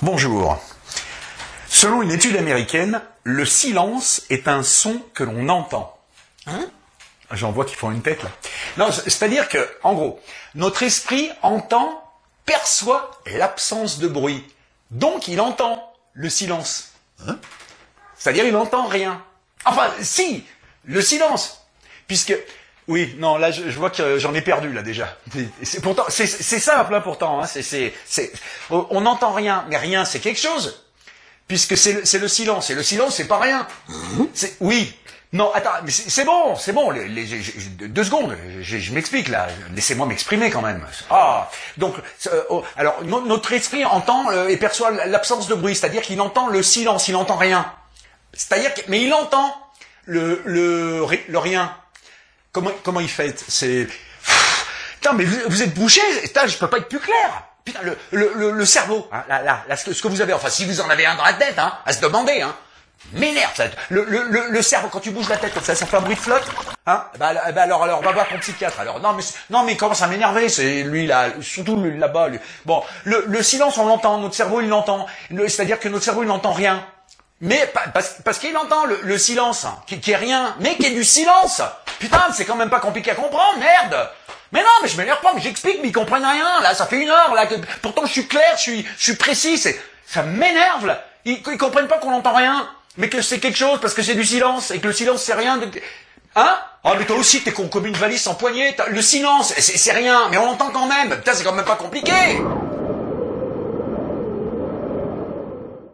Bonjour. Selon une étude américaine, le silence est un son que l'on entend. Hein? J'en vois qui font une tête là. Non, c'est-à-dire que, en gros, notre esprit entend, perçoit l'absence de bruit. Donc il entend le silence. Hein? C'est-à-dire il n'entend rien. Enfin, si, le silence. Puisque, oui, non, là, je, vois que j'en ai perdu, là, déjà. C'est, pourtant, c'est, simple, hein, pourtant. Hein, on n'entend rien, mais rien, c'est quelque chose. Puisque c'est le, silence. Et le silence, c'est pas rien. Oui. Non, attends, mais c'est, bon, c'est bon. Les, deux secondes, je, m'explique, là. Laissez-moi m'exprimer, quand même. Ah, donc, euh, oh, alors, notre esprit entend euh, et perçoit l'absence de bruit. C'est-à-dire qu'il entend le silence, il n'entend rien. C'est-à-dire mais il entend le rien. Comment, il fait C'est... Putain, mais vous, êtes bouché Putain, je peux pas être plus clair Putain, le, le, le, cerveau, hein, là, là, ce, que, vous avez, enfin, si vous en avez un dans la tête, hein, à se demander, hein, m'énerve, ça. Le, le, cerveau, quand tu bouges la tête comme ça, ça fait un bruit de flotte, hein, bah, bah alors, alors, on va voir ton psychiatre, alors, non, mais, non, mais comment ça m'énerver, c'est lui, là, surtout là-bas. Bon, le, le silence, on l'entend, notre cerveau, il l'entend. C'est-à-dire que notre cerveau, il n'entend rien. Mais parce, parce qu'il entend le, le silence, qui, qui, est rien, mais qui est du silence. Putain, c'est quand même pas compliqué à comprendre, merde. Mais non, mais je m'énerve pas, mais j'explique, mais ils comprennent rien. Là, ça fait une heure, là, que, pourtant je suis clair, je suis, je suis précis. C'est, ça m'énerve. Là. Ils, comprennent pas qu'on n'entend rien, mais que c'est quelque chose parce que c'est du silence et que le silence c'est rien. De... Hein? Ah, mais toi aussi, t'es comme une valise sans poignée. Le silence, c'est rien, mais on l'entend quand même. Putain, c'est quand même pas compliqué.